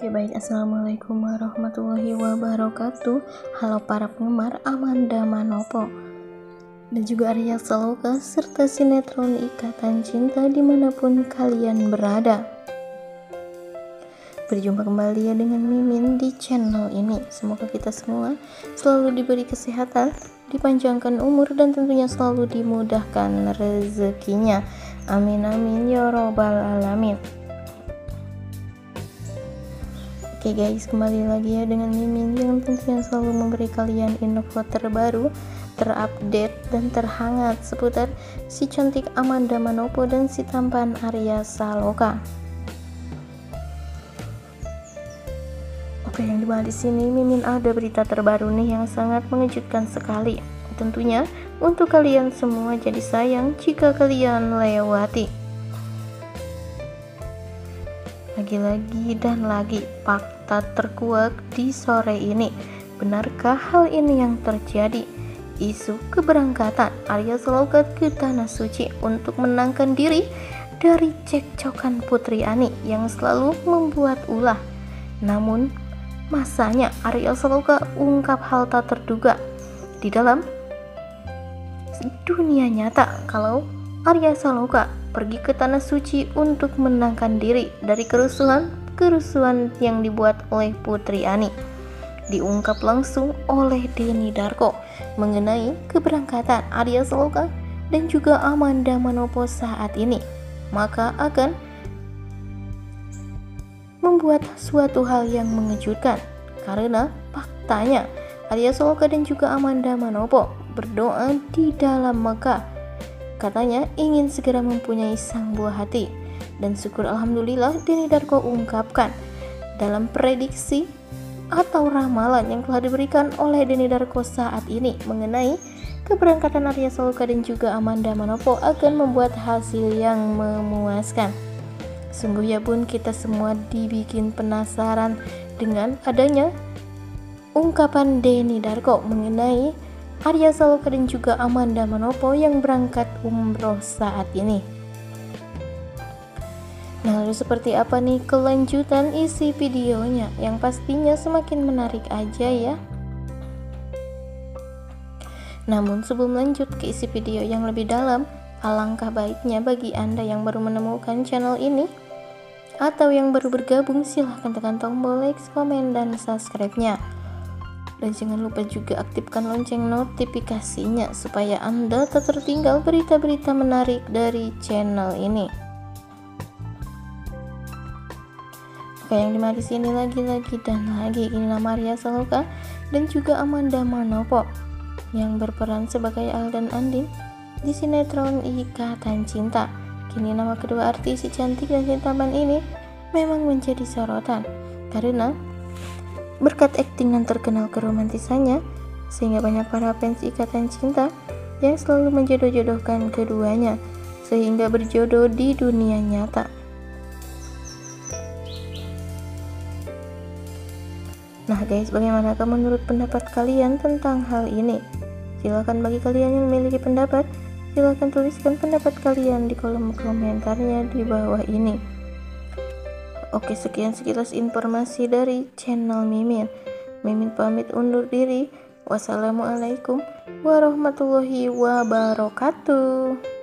Oke baik. Assalamualaikum warahmatullahi wabarakatuh. Halo para penggemar Amanda Manopo Dan juga Arya Saloka serta sinetron Ikatan Cinta di mana pun kalian berada. Berjumpa kembali ya dengan Mimin di channel ini. Semoga kita semua selalu diberi kesehatan Dipanjangkan umur dan tentunya selalu dimudahkan rezekinya. Amin amin ya robbal alamin Oke guys, kembali lagi ya dengan Mimin yang tentunya selalu memberi kalian info terbaru, terupdate, dan terhangat seputar si cantik Amanda Manopo dan si tampan Arya Saloka. Oke, yang dibahas di sini Mimin ada berita terbaru nih yang sangat mengejutkan sekali. Tentunya untuk kalian semua jadi sayang jika kalian lewati lagi-lagi dan lagi fakta terkuak di sore ini. Benarkah hal ini yang terjadi? Isu keberangkatan Arya Saloka ke Tanah Suci untuk menangkan diri dari cekcokan Putri Ani yang selalu membuat ulah. Namun, masanya Arya Saloka ungkap hal tak terduga di dalam dunia nyata kalau Arya Saloka pergi ke tanah suci untuk menangkan diri dari kerusuhan-kerusuhan yang dibuat oleh Putri Ani. Diungkap langsung oleh Denny Darko mengenai keberangkatan Arya Saloka dan juga Amanda Manopo saat ini. Maka akan membuat suatu hal yang mengejutkan karena faktanya Arya Saloka dan juga Amanda Manopo berdoa di dalam Mekah Katanya ingin segera mempunyai sang buah hati. Dan syukur Alhamdulillah Denny Darko ungkapkan dalam prediksi atau ramalan yang telah diberikan oleh Denny Darko saat ini mengenai keberangkatan Arya Saloka dan juga Amanda Manopo akan membuat hasil yang memuaskan. Sungguh ya pun kita semua dibikin penasaran dengan adanya ungkapan Denny Darko mengenai Arya Saloka dan juga Amanda Manopo yang berangkat umroh saat ini. Nah, lalu seperti apa nih kelanjutan isi videonya yang pastinya semakin menarik aja ya. Namun sebelum lanjut ke isi video yang lebih dalam, alangkah baiknya bagi Anda yang baru menemukan channel ini atau yang baru bergabung silahkan tekan tombol like, komen, dan subscribe-nya dan jangan lupa juga aktifkan lonceng notifikasinya supaya Anda tak tertinggal berita-berita menarik dari channel ini. Oke, yang di mana di sini lagi-lagi dan lagi ini nama Arya Saloka dan juga Amanda Manopo yang berperan sebagai Al dan Andin di sinetron Ikatan Cinta. Kini nama kedua artis si cantik dan si tampan ini memang menjadi sorotan karena Berkat akting dan terkenal keromantisannya, sehingga banyak para fans ikatan cinta yang selalu menjodoh-jodohkan keduanya, sehingga berjodoh di dunia nyata. Nah guys, bagaimanakah menurut pendapat kalian tentang hal ini? Silahkan bagi kalian yang memiliki pendapat, silahkan tuliskan pendapat kalian di kolom komentarnya di bawah ini. Oke sekian sekilas informasi dari channel Mimin. Mimin pamit undur diri. Wassalamualaikum warahmatullahi wabarakatuh